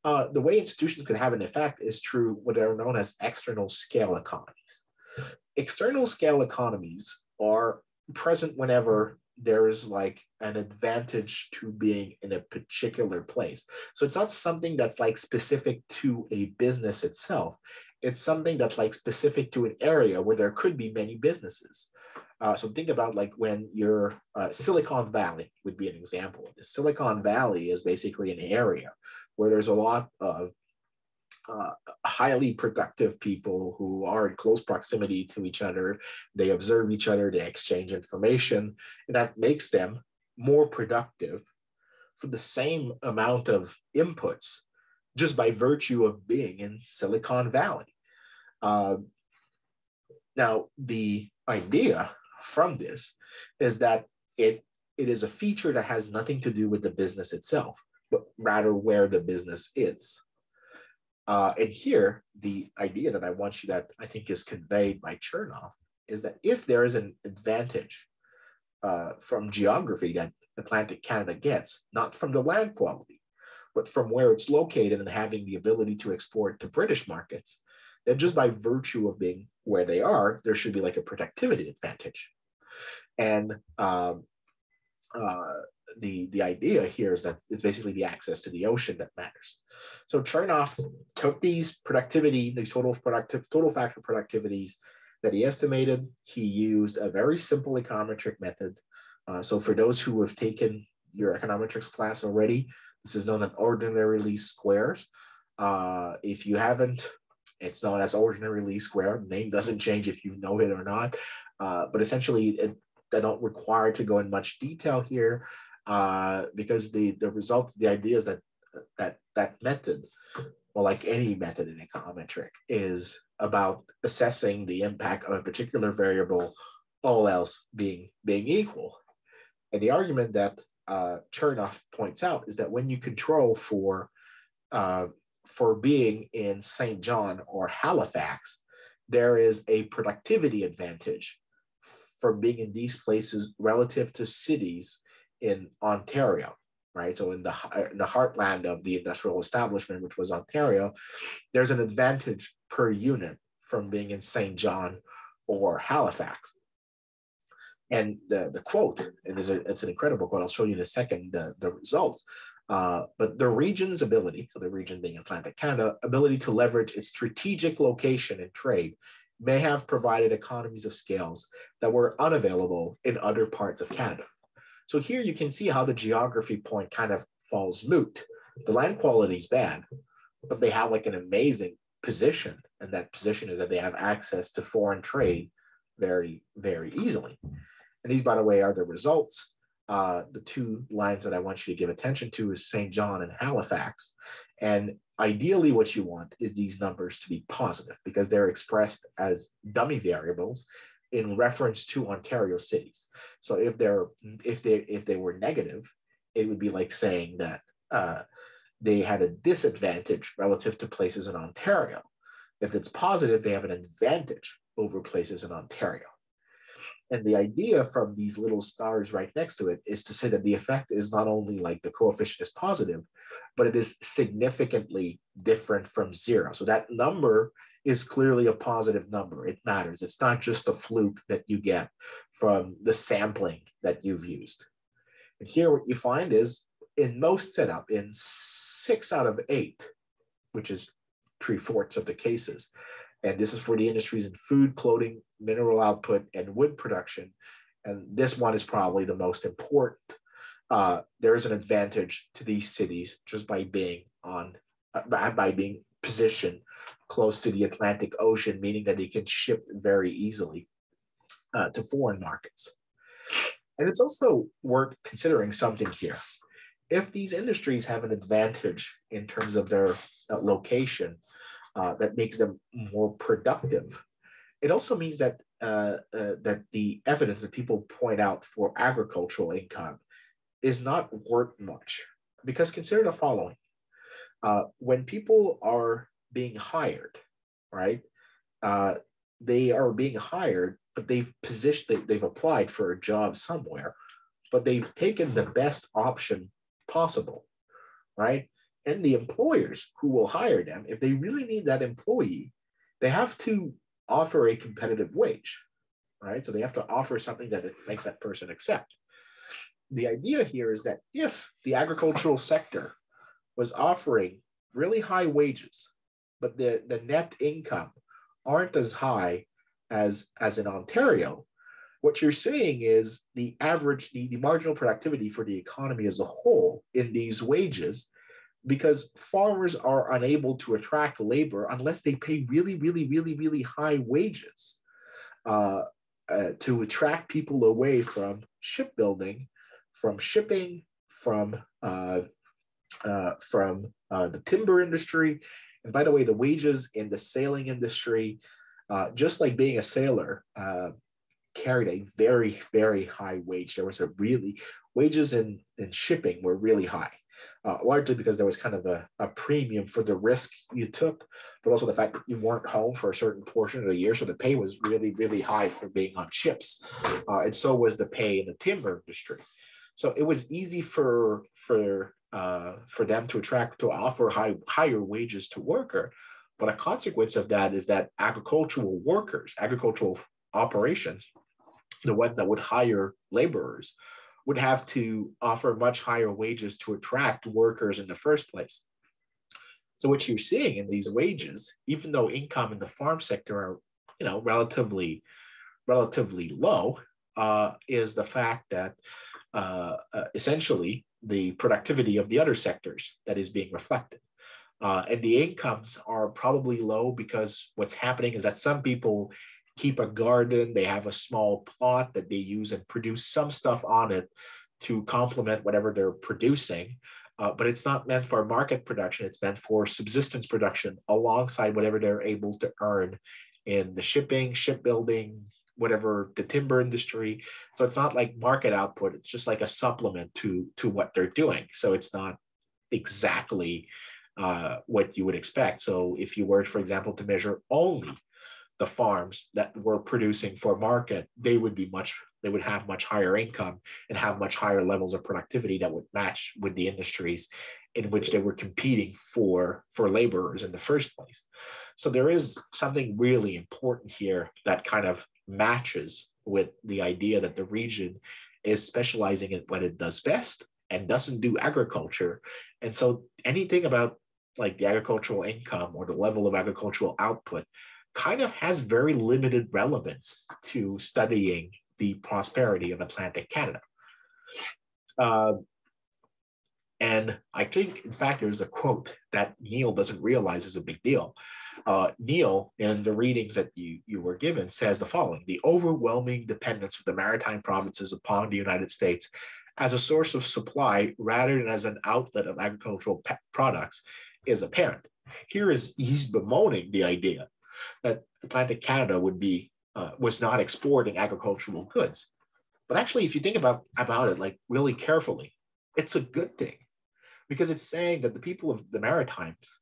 uh, the way institutions can have an effect is through what are known as external scale economies. External scale economies are present whenever there is like an advantage to being in a particular place. So it's not something that's like specific to a business itself. It's something that's like specific to an area where there could be many businesses. Uh, so think about like when you're uh, Silicon Valley would be an example this. Silicon Valley is basically an area where there's a lot of uh, highly productive people who are in close proximity to each other. They observe each other, they exchange information, and that makes them more productive for the same amount of inputs just by virtue of being in Silicon Valley. Uh, now, the idea from this is that it, it is a feature that has nothing to do with the business itself, but rather where the business is. Uh, and here, the idea that I want you that I think is conveyed by Chernoff is that if there is an advantage uh, from geography that Atlantic Canada gets, not from the land quality, but from where it's located and having the ability to export to British markets, then just by virtue of being where they are, there should be like a productivity advantage. And um, uh, the the idea here is that it's basically the access to the ocean that matters. So Chernoff took these productivity, these total productive total factor productivities that he estimated. He used a very simple econometric method. Uh, so for those who have taken your econometrics class already, this is known as ordinary least squares. Uh, if you haven't, it's known as ordinary least square. The name doesn't change if you know it or not. Uh, but essentially, it, they don't require to go in much detail here uh, because the the results, the idea is that that that method, well, like any method in econometric, is about assessing the impact of a particular variable, all else being being equal. And the argument that uh, Chernoff points out is that when you control for uh, for being in St. John or Halifax, there is a productivity advantage from being in these places relative to cities in Ontario, right? So in the, in the heartland of the industrial establishment, which was Ontario, there's an advantage per unit from being in St. John or Halifax. And the, the quote, and it's, a, it's an incredible quote, I'll show you in a second the, the results. Uh, but the region's ability, so the region being Atlantic Canada, ability to leverage its strategic location in trade may have provided economies of scales that were unavailable in other parts of Canada. So here you can see how the geography point kind of falls moot. The land quality is bad, but they have like an amazing position. And that position is that they have access to foreign trade very, very easily. And these, by the way, are the results. Uh, the two lines that I want you to give attention to is St. John and Halifax. And ideally what you want is these numbers to be positive because they're expressed as dummy variables in reference to Ontario cities. So if they're if they if they were negative, it would be like saying that uh, they had a disadvantage relative to places in Ontario. If it's positive, they have an advantage over places in Ontario. And the idea from these little stars right next to it is to say that the effect is not only like the coefficient is positive, but it is significantly different from zero. So that number is clearly a positive number. It matters. It's not just a fluke that you get from the sampling that you've used. And here what you find is in most setup, in six out of eight, which is three fourths of the cases, and this is for the industries in food, clothing, mineral output, and wood production. And this one is probably the most important. Uh, there is an advantage to these cities just by being on, uh, by being positioned close to the Atlantic Ocean, meaning that they can ship very easily uh, to foreign markets. And it's also worth considering something here. If these industries have an advantage in terms of their uh, location, uh, that makes them more productive. It also means that uh, uh, that the evidence that people point out for agricultural income is not worth much because consider the following: uh, when people are being hired, right? Uh, they are being hired, but they've positioned, they've applied for a job somewhere, but they've taken the best option possible, right? And the employers who will hire them, if they really need that employee, they have to offer a competitive wage, right? So they have to offer something that makes that person accept. The idea here is that if the agricultural sector was offering really high wages, but the, the net income aren't as high as, as in Ontario, what you're seeing is the average, the, the marginal productivity for the economy as a whole in these wages, because farmers are unable to attract labor unless they pay really, really, really, really high wages uh, uh, to attract people away from shipbuilding, from shipping, from uh, uh from uh, the timber industry, and by the way, the wages in the sailing industry, uh, just like being a sailor, uh, carried a very, very high wage. There was a really, wages in, in shipping were really high, uh, largely because there was kind of a, a premium for the risk you took, but also the fact that you weren't home for a certain portion of the year. So the pay was really, really high for being on ships. Uh, and so was the pay in the timber industry. So it was easy for, for uh, for them to attract to offer high, higher wages to worker. But a consequence of that is that agricultural workers, agricultural operations, the ones that would hire laborers, would have to offer much higher wages to attract workers in the first place. So what you're seeing in these wages, even though income in the farm sector are, you know, relatively, relatively low, uh, is the fact that uh, uh, essentially the productivity of the other sectors that is being reflected. Uh, and the incomes are probably low because what's happening is that some people keep a garden, they have a small plot that they use and produce some stuff on it to complement whatever they're producing. Uh, but it's not meant for market production, it's meant for subsistence production alongside whatever they're able to earn in the shipping, shipbuilding, whatever the timber industry. So it's not like market output. It's just like a supplement to to what they're doing. So it's not exactly uh, what you would expect. So if you were, for example, to measure only the farms that were producing for market, they would be much they would have much higher income and have much higher levels of productivity that would match with the industries in which they were competing for for laborers in the first place so there is something really important here that kind of matches with the idea that the region is specializing in what it does best and doesn't do agriculture. And so anything about like the agricultural income or the level of agricultural output kind of has very limited relevance to studying the prosperity of Atlantic Canada. Uh, and I think, in fact, there's a quote that Neil doesn't realize is a big deal uh, Neil, in the readings that you, you were given, says the following The overwhelming dependence of the maritime provinces upon the United States as a source of supply rather than as an outlet of agricultural products is apparent. Here is he's bemoaning the idea that Atlantic Canada would be uh, was not exporting agricultural goods. But actually, if you think about, about it like really carefully, it's a good thing because it's saying that the people of the Maritimes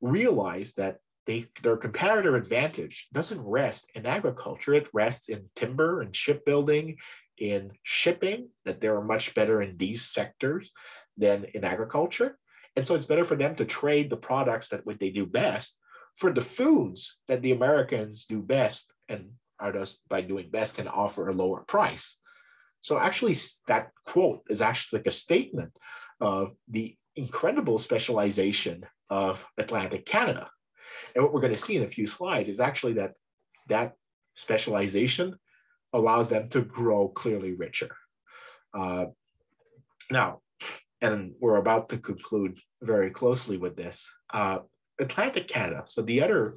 realize that they, their comparative advantage doesn't rest in agriculture. It rests in timber and shipbuilding, in shipping, that they're much better in these sectors than in agriculture. And so it's better for them to trade the products that what they do best for the foods that the Americans do best and are just by doing best can offer a lower price. So actually that quote is actually like a statement of the incredible specialization of Atlantic Canada. And what we're going to see in a few slides is actually that that specialization allows them to grow clearly richer. Uh, now, and we're about to conclude very closely with this. Uh, Atlantic Canada. So the other,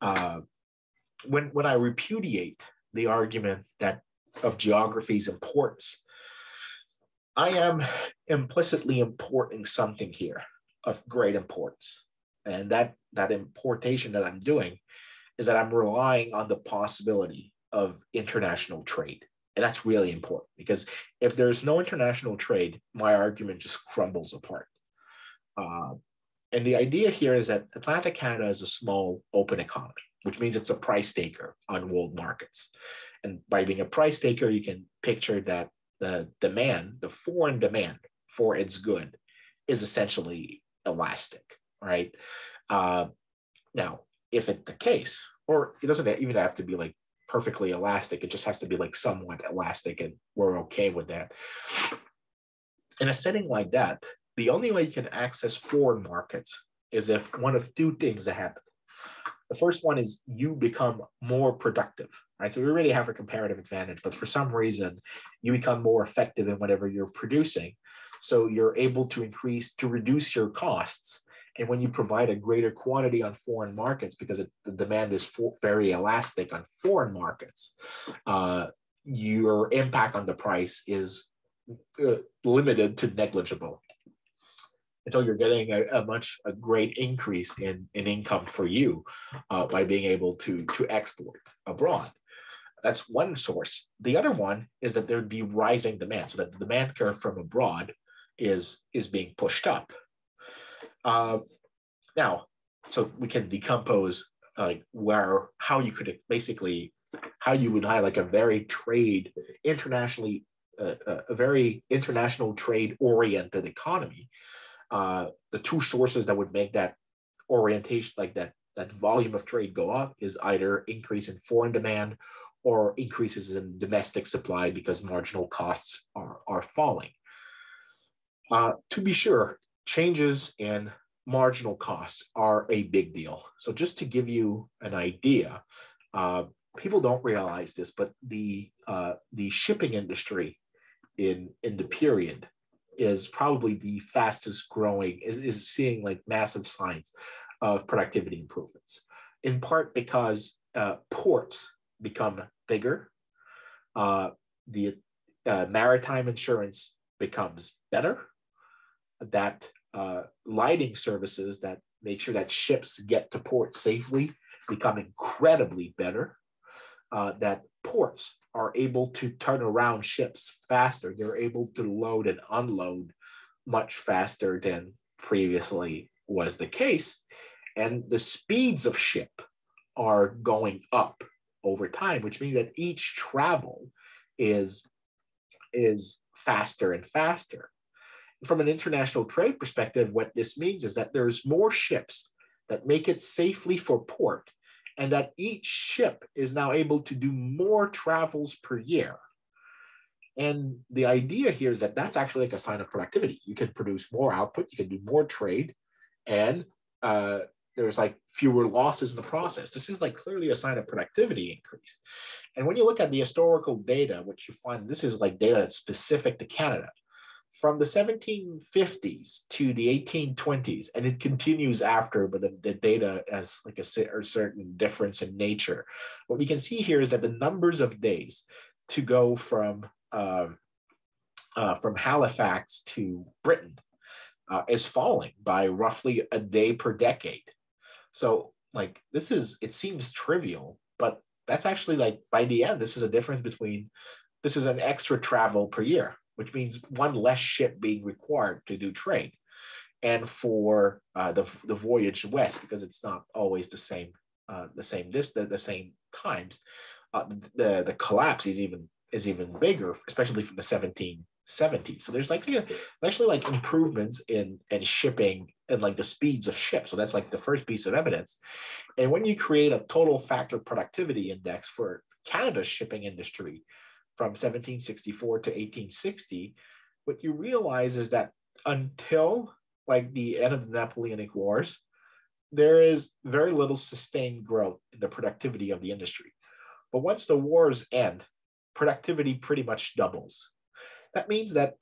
uh, when when I repudiate the argument that of geography's importance, I am implicitly importing something here of great importance. And that that importation that I'm doing is that I'm relying on the possibility of international trade. And that's really important because if there's no international trade, my argument just crumbles apart. Uh, and the idea here is that Atlantic Canada is a small open economy, which means it's a price taker on world markets. And by being a price taker, you can picture that the demand, the foreign demand for its good, is essentially elastic, right? Uh, now, if it's the case, or it doesn't even have to be like perfectly elastic, it just has to be like somewhat elastic, and we're okay with that. In a setting like that, the only way you can access foreign markets is if one of two things happen. The first one is you become more productive, right? So we already have a comparative advantage, but for some reason, you become more effective in whatever you're producing. So you're able to increase, to reduce your costs. And when you provide a greater quantity on foreign markets, because it, the demand is for, very elastic on foreign markets, uh, your impact on the price is uh, limited to negligible until you're getting a, a, much a great increase in, in income for you uh, by being able to to export abroad. That's one source. The other one is that there'd be rising demand, so that the demand curve from abroad is is being pushed up. Uh, now, so we can decompose like where how you could basically how you would have like a very trade internationally uh, uh a very international trade oriented economy uh, the two sources that would make that orientation, like that, that volume of trade go up is either increase in foreign demand or increases in domestic supply because marginal costs are, are falling. Uh, to be sure, changes in marginal costs are a big deal. So just to give you an idea, uh, people don't realize this, but the uh, the shipping industry in in the period is probably the fastest growing, is, is seeing like massive signs of productivity improvements, in part because uh, ports become bigger, uh, the uh, maritime insurance becomes better, that uh, lighting services that make sure that ships get to port safely become incredibly better, uh, that ports are able to turn around ships faster. They're able to load and unload much faster than previously was the case. And the speeds of ship are going up over time, which means that each travel is, is faster and faster. From an international trade perspective, what this means is that there's more ships that make it safely for port and that each ship is now able to do more travels per year. And the idea here is that that's actually like a sign of productivity. You can produce more output, you can do more trade, and uh, there's like fewer losses in the process. This is like clearly a sign of productivity increase. And when you look at the historical data, what you find, this is like data specific to Canada from the 1750s to the 1820s, and it continues after, but the, the data has like a, a, certain difference in nature. What you can see here is that the numbers of days to go from uh, uh, from Halifax to Britain uh, is falling by roughly a day per decade. So, like this is it seems trivial, but that's actually like by the end, this is a difference between this is an extra travel per year which means one less ship being required to do trade. And for uh, the, the voyage west, because it's not always the same uh, the same distance, the same times, uh, the the collapse is even is even bigger, especially from the 1770s. So there's like actually like improvements in in shipping and like the speeds of ships. So that's like the first piece of evidence. And when you create a total factor productivity index for Canada's shipping industry, from 1764 to 1860, what you realize is that until like the end of the Napoleonic Wars, there is very little sustained growth in the productivity of the industry. But once the wars end, productivity pretty much doubles. That means that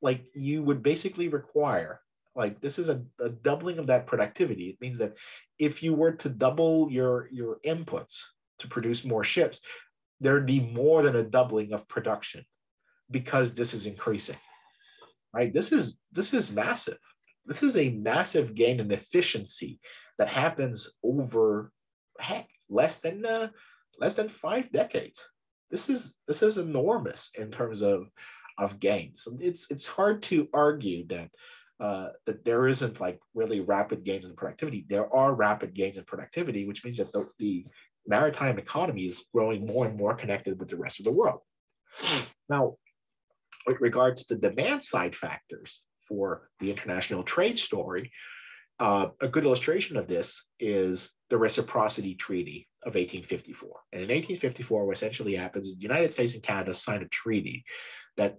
like you would basically require like this is a, a doubling of that productivity. It means that if you were to double your your inputs to produce more ships, there'd be more than a doubling of production because this is increasing right this is this is massive this is a massive gain in efficiency that happens over heck less than uh, less than five decades. This is this is enormous in terms of of gains. It's it's hard to argue that uh, that there isn't like really rapid gains in productivity. There are rapid gains in productivity, which means that the, the maritime economy is growing more and more connected with the rest of the world. Now, with regards to demand side factors for the international trade story, uh, a good illustration of this is the Reciprocity Treaty of 1854. And in 1854, what essentially happens is the United States and Canada sign a treaty that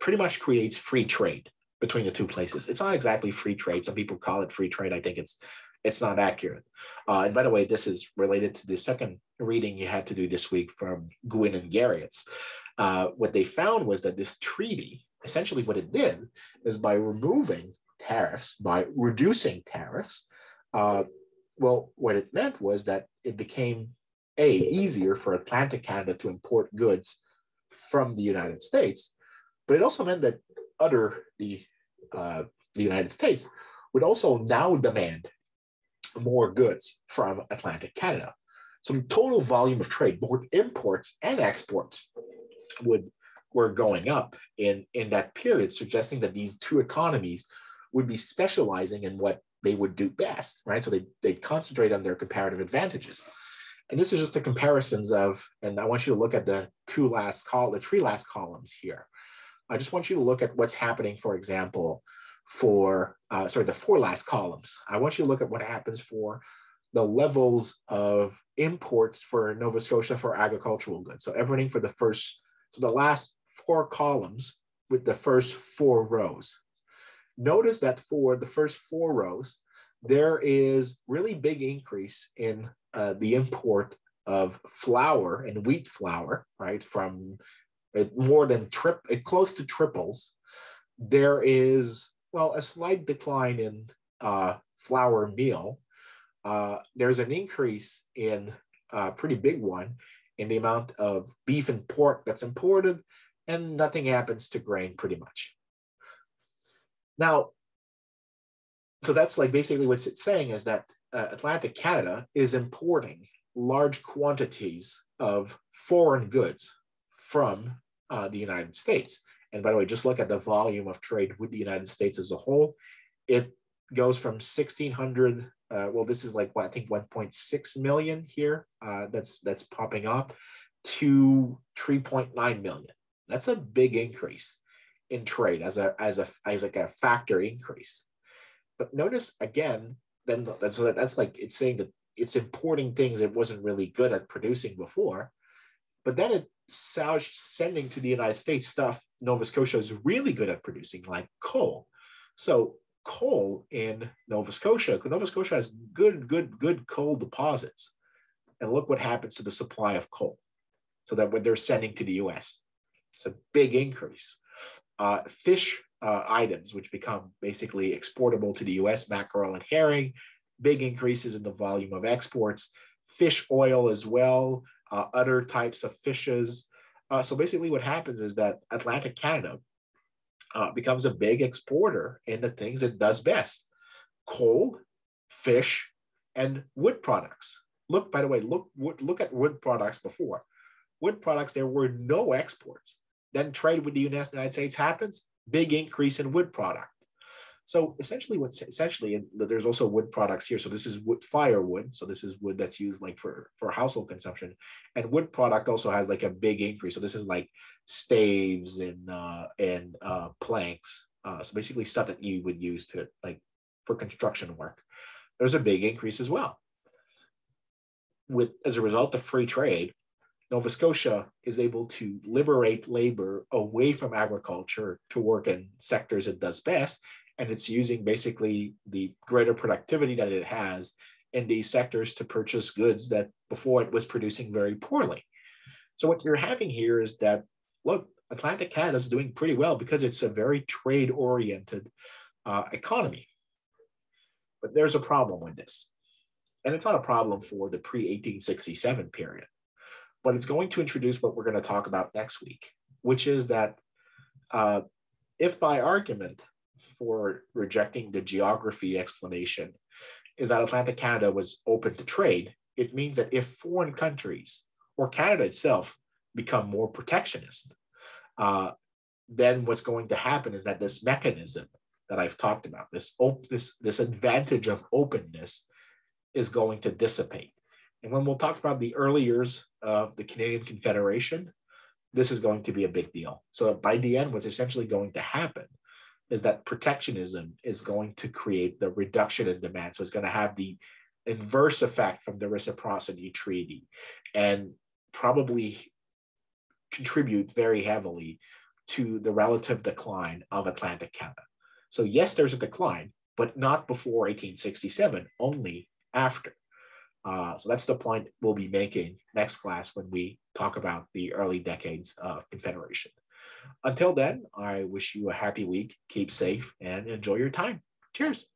pretty much creates free trade between the two places. It's not exactly free trade. Some people call it free trade. I think it's it's not accurate. Uh, and by the way, this is related to the second reading you had to do this week from Gwynn and Garrett's. Uh, what they found was that this treaty, essentially what it did is by removing tariffs, by reducing tariffs, uh, well, what it meant was that it became a easier for Atlantic Canada to import goods from the United States, but it also meant that other the uh, the United States would also now demand more goods from Atlantic Canada. So total volume of trade, both imports and exports, would were going up in, in that period, suggesting that these two economies would be specializing in what they would do best, right? So they, they'd concentrate on their comparative advantages. And this is just the comparisons of, and I want you to look at the two last col, the three last columns here. I just want you to look at what's happening, for example, for, uh, sorry, the four last columns. I want you to look at what happens for the levels of imports for Nova Scotia for agricultural goods. So everything for the first, so the last four columns with the first four rows. Notice that for the first four rows, there is really big increase in uh, the import of flour and wheat flour, right? From it more than trip, it close to triples. There is well, a slight decline in uh, flour meal. Uh, there's an increase in a uh, pretty big one in the amount of beef and pork that's imported, and nothing happens to grain pretty much. Now, so that's like basically what it's saying is that uh, Atlantic Canada is importing large quantities of foreign goods from uh, the United States. And by the way, just look at the volume of trade with the United States as a whole. It goes from 1600, uh, well, this is like, what, I think 1.6 million here uh, that's, that's popping up to 3.9 million. That's a big increase in trade as a, as a, as like a factor increase. But notice again, then that's, that's like, it's saying that it's importing things it wasn't really good at producing before. But then it sending to the United States stuff Nova Scotia is really good at producing, like coal. So coal in Nova Scotia, Nova Scotia has good, good, good coal deposits. And look what happens to the supply of coal. So that what they're sending to the US, it's a big increase. Uh, fish uh, items, which become basically exportable to the US, mackerel and herring, big increases in the volume of exports. Fish oil as well, uh, other types of fishes. Uh, so basically, what happens is that Atlantic Canada uh, becomes a big exporter in the things it does best coal, fish, and wood products. Look, by the way, look, look at wood products before. Wood products, there were no exports. Then trade with the United States happens, big increase in wood product. So essentially, what's essentially there's also wood products here. So this is wood firewood. So this is wood that's used like for for household consumption, and wood product also has like a big increase. So this is like staves and uh, and uh, planks. Uh, so basically stuff that you would use to like for construction work. There's a big increase as well. With as a result of free trade, Nova Scotia is able to liberate labor away from agriculture to work in sectors it does best and it's using basically the greater productivity that it has in these sectors to purchase goods that before it was producing very poorly. So what you're having here is that look, Atlantic Canada is doing pretty well because it's a very trade-oriented uh, economy. But there's a problem with this. And it's not a problem for the pre-1867 period, but it's going to introduce what we're going to talk about next week, which is that uh, if by argument for rejecting the geography explanation is that Atlantic Canada was open to trade. It means that if foreign countries or Canada itself become more protectionist, uh, then what's going to happen is that this mechanism that I've talked about, this, op- this, this advantage of openness, is going to dissipate. And when we'll talk about the early years of the Canadian Confederation, this is going to be a big deal. So by the end, what's essentially going to happen is that protectionism is going to create the reduction in demand. So it's going to have the inverse effect from the reciprocity treaty and probably contribute very heavily to the relative decline of Atlantic Canada. So yes, there's a decline, but not before 1867, only after. Uh, so that's the point we'll be making next class when we talk about the early decades of Confederation. Until then, I wish you a happy week, keep safe, and enjoy your time. Cheers.